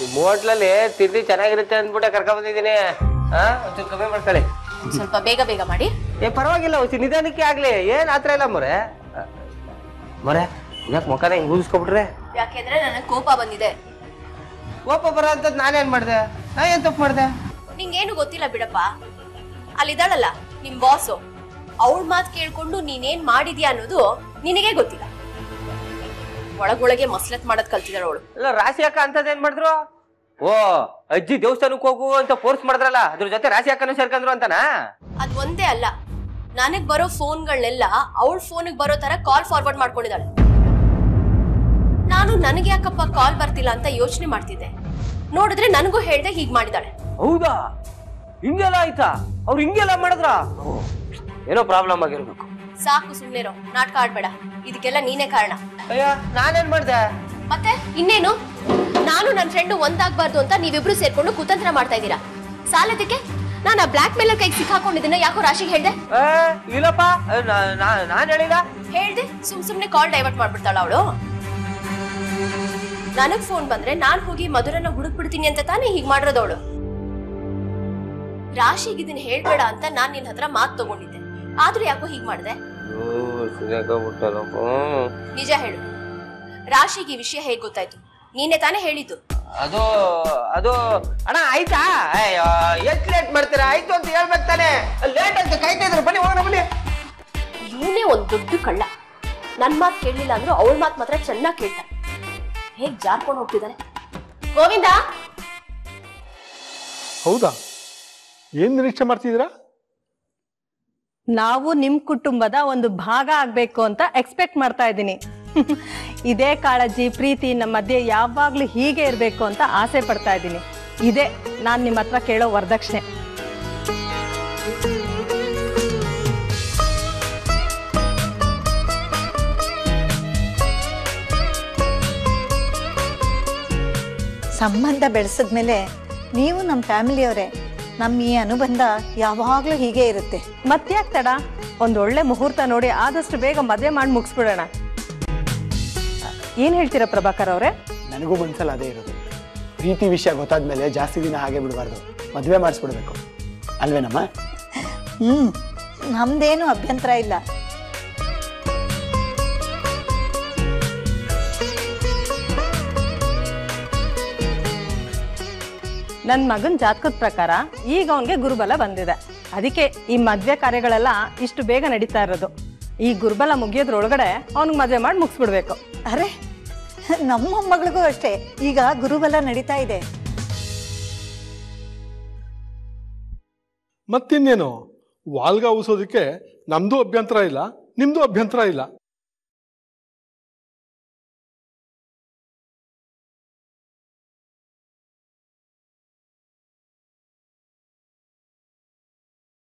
ನಿಮ್ಮ ಹೋಟ್ಲಲ್ಲಿ ತಿಂಡಿ ಚೆನ್ನಾಗಿರುತ್ತೆ ಅಂದ್ಬಿಟ್ಟೆ ಕರ್ಕೊಂಡ್ ಬಂದಿದ್ದೀನಿ. ಹಾ ಒಂಚೂರು ಕಮ್ಮಿ ಮಾಡ್ಕೊಳ್ಳಿ. ಸ್ವಲ್ಪ ಬೇಗ ಬೇಗ ಮಾಡಿ. ಏ ಪರವಾಗಿಲ್ಲ ಒಂಚೂರು ನಿಧಾನಕ್ಕೆ ಆಗ್ಲಿ. ಏನ್ ಆತ್ರ ಇಲ್ಲ ಮೊರೆ. ಮೊರೆ ಯಾಕೆ ಮುಖನ ಹಿಂಗ್ ಊದಿಸ್ಕೊಬಿಟ್ರೆ? ಯಾಕೆಂದ್ರೆ ನನಗೆ ಕೋಪ ಬಂದಿದೆ. ಕೋಪ ಬರೋ ಅಂತದ್ ನಾನೇನ್ ಮಾಡ್ದೆ? ನಾ ಏನ್ ತಪ್ಪು ಮಾಡ್ದೆ? ನಿಂಗೇನು ಗೊತ್ತಿಲ್ಲ ಬಿಡಪ್ಪ. ಅಲ್ಲಿದ್ದಾಳಲ್ಲ ನಿಮ್ ಬಾಸು ಅವಳ ಮಾತು ಕೇಳ್ಕೊಂಡು ನೀನೇನ್ ಮಾಡಿದ್ಯಾ ಅನ್ನೋದು ನಿನಗೆ ಗೊತ್ತಿಲ್ಲ. ಒಳಗೊಳಗೆ ಮಸ್ಲತ್ ಮಾಡದ್ ಕಲ್ತಿದಾಳ ಅವಳು. ಅಲ್ಲ ರಾಶಿ ಅಕ್ಕ ಅಂತದ್ ಏನ್ ಮಾಡಿದ್ರು? ಓ ಅಜ್ಜಿ ದೇವಸ್ಥಾನಕ್ಕೆ ಹೋಗು ಅಂತ ಫೋರ್ಸ್ ಮಾಡಿದ್ರಲ್ಲ ಅದ್ರ ಜೊತೆ ರಾಶಿ ಅಕ್ಕನೂ ಸೇರ್ಕೊಂಡ್ರು ಅಂತನಾ? ಅದ್ ಒಂದೇ ಅಲ್ಲ ನನಗ್ ಬರೋ ಫೋನ್ಗಳನ್ನೆಲ್ಲ ಅವಳ ಫೋನಿಗೆ ಬರೋ ತರ ಕಾಲ್ ಫಾರ್ವರ್ಡ್ ಮಾಡ್ಕೊಂಡಿದ್ದಾಳೆ. ನಾನು ನನಗೆ ಯಾಕಪ್ಪ ಕಾಲ್ ಬರ್ತಿಲ್ಲ ಅಂತ ಯೋಚನೆ ಮಾಡ್ತಿದ್ದೆ. ನೋಡಿದ್ರೆ ನನಗೂ ಹೇಳ್ದೆ ಹೀಗ್ ಮಾಡಿದಾಳೆ ಹೌದಾ? ಹಿಂಗೆಲ್ಲ ಆಯ್ತಾ? ಅವ್ರು ಹಿಂಗೆಲ್ಲ ಮಾಡಿದ್ರ? ಏನೋ ಪ್ರಾಬ್ಲಮ್ ಆಗಿರ್ಬೇಕು. ಸಾಕು ಸುಮ್ನೆ ನಾಟಕ ಆಡ್ಬೇಡ. ಇದಕ್ಕೆಲ್ಲ ನೀನೇ ಕಾರಣ. ಅಯ್ಯ ನಾನೇನ್ ಮಾಡ್ದೆ? ಮತ್ತೆ? ಇನ್ನೇನು? ನಾನು ನನ್ನ ಫ್ರೆಂಡು ಒಂದಾಗ್ಬಾರ್ದು ಅಂತ ನೀವಿಬ್ರು ಸೇರ್ಕೊಂಡು ಕುತಂತ್ರ ಮಾಡ್ತಾ ಇದ್ದೀರಾ? ಸಾಲದಕ್ಕೆ? ನಾನು ಆ ಬ್ಲಾಕ್ ಮೇಲರ್ ಕೈಗೆ ಸಿಕ್ಕಾಕೊಂಡಿದ್ದನ್ನ ಯಾಕೋ ರಾಶಿಗೆ ಹೇಳ್ದೆ? ಏ, ಇಲ್ಲಪ್ಪ ನಾ- ನಾ- ನಾನ್ ಹೇಳಿಲ್ಲ. ಹೇಳ್ದೆ? ಸುಮ್ ಸುಮ್ನೆ ಕಾಲ್ ಡೈವರ್ಟ್ ಮಾಡ್ಬಿಡ್ತಾಳ ಅವಳು. ನನಗ್ ಫೋನ್ ಬಂದ್ರೆ ನಾನ್ ಹೋಗಿ ಮಧುರನ ಹುಡುಕ್ಬಿಡ್ತೀನಿ ಅಂತ ತಾನೇ ಹೀಗ್ ಮಾಡಿರೋದವಳು ರಾಶಿಗೆ ಇದನ್ನ ಹೇಳ್ಬೇಡ ಅಂತ ನಾನ್ ನಿನ್ ಹತ್ರ ಮಾತು ತಗೊಂಡಿದ್ದೆ. ಆದ್ರೂ ಯಾಕೋ ಹೀಗ್ ಮಾಡ್ದೆ? ನಿಜ ಹೇಳು. ರಾಶಿಗೆ ಈ ವಿಷಯ ಹೇಗ್ ಗೊತ್ತಾಯ್ತು? ನೀನೆ ತಾನೇ ಹೇಳಿದ್ದು. ಅದು ಅದು ಅಣ್ಣ ಆಯ್ತಾ? ಅಯ್ಯೋ ಎಷ್ಟ್ ಲೇಟ್ ಮಾಡ್ತೀರಾ? ಆಯ್ತು ಅಂತ ಹೇಳ್ಬೇಕು ತಾನೆ. ಲೇಟ್ ಅಂತ ಕಾಯ್ತಾ ಇದ್ರು. ಬನ್ನಿ ಹೋಗೋಣ ಬನ್ನಿ. ಇವನೇ ಒಂದ್ ದೊಡ್ಡ ಕಳ್ಳ. ನನ್ ಮಾತ್ ಕೇಳಲಿಲ್ಲ ಅಂದ್ರೆ ಅವಳ ಮಾತ್ ಮಾತ್ರ ಚೆನ್ನಾಗಿ ಕೇಳ್ತಾನೆ ಹೇಗ್ ಜಾರ್ಕೊಂಡು ಹೋಗ್ತಿದ್ದಾನೆ ಗೋವಿಂದ? ಹೌದಾ? ಏನ್ ನಿರೀಕ್ಷೆ ಮಾಡ್ತಿದ್ದೀರಾ? ನಾವು ನಿಮ್ ಕುಟುಂಬದ ಒಂದು ಭಾಗ ಆಗ್ಬೇಕು ಅಂತ ಎಕ್ಸ್ಪೆಕ್ಟ್ ಮಾಡ್ತಾ ಇದ್ದೀನಿ. ಇದೇ ಕಾಳಜಿ, ಪ್ರೀತಿ, ನಮ್ಮ ಮಧ್ಯೆ ಯಾವಾಗ್ಲೂ ಹೀಗೆ ಇರಬೇಕು ಅಂತ ಆಸೆ ಪಡ್ತಾ ಇದ್ದೀನಿ. ಇದೇ ನಾನು ನಿಮ್ಮ ಹತ್ರ ಕೇಳೋ ವರದಕ್ಷಿಣೆ. ಸಂಬಂಧ ಬೆಳೆಸಿದ್ಮೇಲೆ ನೀವು ನಮ್ಮ ಫ್ಯಾಮಿಲಿಯವರೇ ನಮ್ಮ ಈ ಅನುಬಂಧ ಯಾವಾಗಲೂ ಹೀಗೆ ಇರುತ್ತೆ. ಮತ್ತ್ಯಾಕ್ ತಡ? ಒಂದ್ ಒಳ್ಳೆ ಮುಹೂರ್ತ ನೋಡಿ ಆದಷ್ಟು ಬೇಗ ಮದುವೆ ಮಾಡಿ ಮುಗಿಸ್ಬಿಡೋಣ. ಏನ್ ಹೇಳ್ತೀರಾ ಪ್ರಭಾಕರ್ ಅವರೇ? ನನಗೂ ಒಂದ್ಸಲ ಅದೇ ಇರೋದು. ಪ್ರೀತಿ ವಿಷಯ ಗೊತ್ತಾದ್ಮೇಲೆ ಜಾಸ್ತಿ ದಿನ ಹಾಗೆ ಬಿಡಬಾರ್ದು. ಮದುವೆ ಮಾಡಿಸ್ಬಿಡ್ಬೇಕು. ಅಲ್ವೇನಮ್ಮ? ಹ್ಞೂ ನಮ್ದೇನು ಅಭ್ಯಂತರ ಇಲ್ಲ. ನನ್ನ ಮಗನ ಜಾತಕದ ಪ್ರಕಾರ ಈಗ ಅವನಿಗೆ ಗುರುಬಲ ಬಂದಿದೆ. ಅದಕ್ಕೆ ಈ ಮದ್ವೆ ಕಾರ್ಯಗಳೆಲ್ಲ ಇಷ್ಟು ಬೇಗ ನಡೀತಾ ಇರೋದು. ಈ ಗುರುಬಲ ಮುಗಿಯೋದ್ರೊಳಗಡೆ ಅವ್ನಿಗೆ ಮದುವೆ ಮಾಡಿ ಮುಗಿಸ್ಬಿಡ್ಬೇಕು. ಅರೆ ನಮ್ಮ ಮಗಳಿಗೂ ಅಷ್ಟೇ ಈಗ ಗುರುಬಲ ನಡೀತಾ ಇದೆ. ಮತ್ತಿನ್ನೇನು ವಾಲ್ಗ ಊಸೋದಕ್ಕೆ ನಮ್ದು ಅಭ್ಯಂತರ ಇಲ್ಲ ನಿಮ್ದು ಅಭ್ಯಂತರ ಇಲ್ಲ.